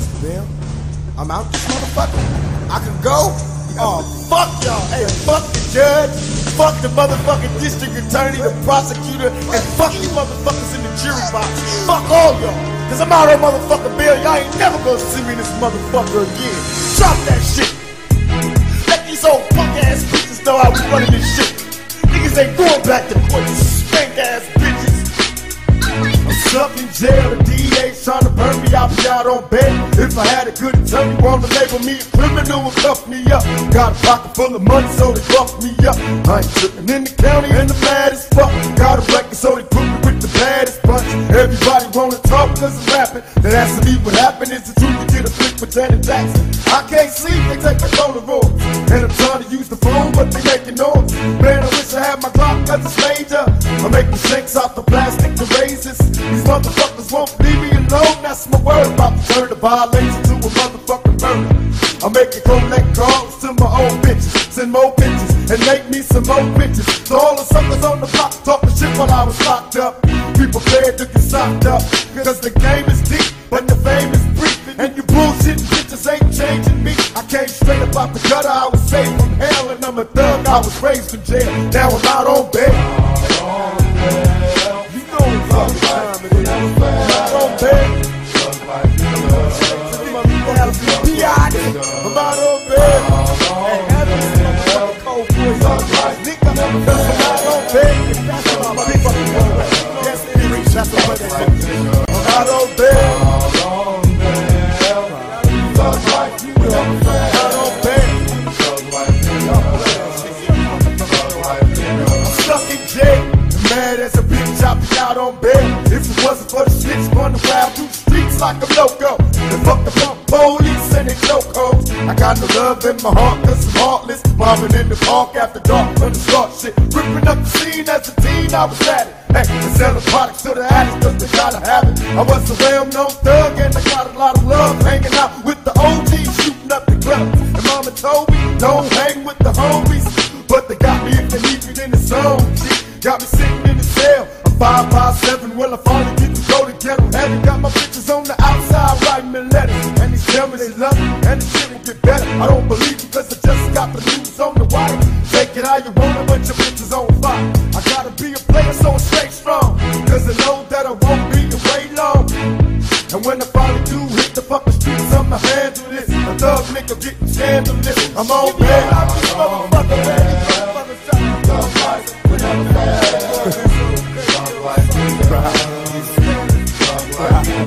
to. I'm out this motherfucker. I can go. Oh, fuck y'all. Hey, fuck the judge. Fuck the motherfucking district attorney, the prosecutor, and fuck you motherfuckers in the jury box. Fuck all y'all. Cause I'm out on motherfucking bail. Y'all ain't never gonna see me in this motherfucker again. Drop that shit. Let these old punk ass bitches know how we running this shit. Niggas ain't going back to court, I'm in jail, the DA trying to burn me out, be out on bail. If I had a good attorney, want to label me a criminal and cuff me up. Got a pocket full of money, so they buff me up. I ain't tripping in the county, and the mad as fuck. Got a record, so they put me with the baddest bunch. Everybody wanna talk cause I'm rapping. Then ask me what happened, is the truth to get a flick with Janet Jackson. I can't sleep, they take my Polaroid. And I'm trying to use the phone, but they making noise. Man, I wish I had my Glock cause it's These motherfuckers won't leave me alone, that's my word. About to turn the violation to a motherfucking murder. I'm making collect calls to my old bitches, send more bitches, and make me some more bitches. So all the suckers on the block talking shit while I was locked up. Be prepared to get socked up, cause the game is deep, but the fame is brief. And you bullshit bitches ain't changing me. I came straight up out the gutter, I was saved from hell, and I'm a thug, I was raised in jail. Now I'm out on bail. You know what fucking time it like a loco. Then fuck the punk police and they locos. I got no love in my heart, cause I'm heartless. Mobbing in the park after dark, when the start shit. Ripping up the scene as a teen, I was at it. Hey, and selling products to the addicts, cause they gotta have it. I was a well-known thug, and I got a lot of love hanging out with the OGs, shooting up the clubs. And mama told me, don't hang with the homies. But they got me if they leave me in the zone. G. Got me sitting in the cell. I'm five by. Well, I finally get to go to ghetto heaven. Got my on the outside writing me letters. And they tell me they love me. And the shit will get better. I don't believe it cause I just got the news on the wire. Take it how you want it, but your bitches on fire. I gotta be a player so stay strong. Cause I know that I won't be away long. And when I finally do hit the fucking streets, I'ma handle this. A thug nigga getting scandalous. I'm on bed. I'm this motherfucker, man.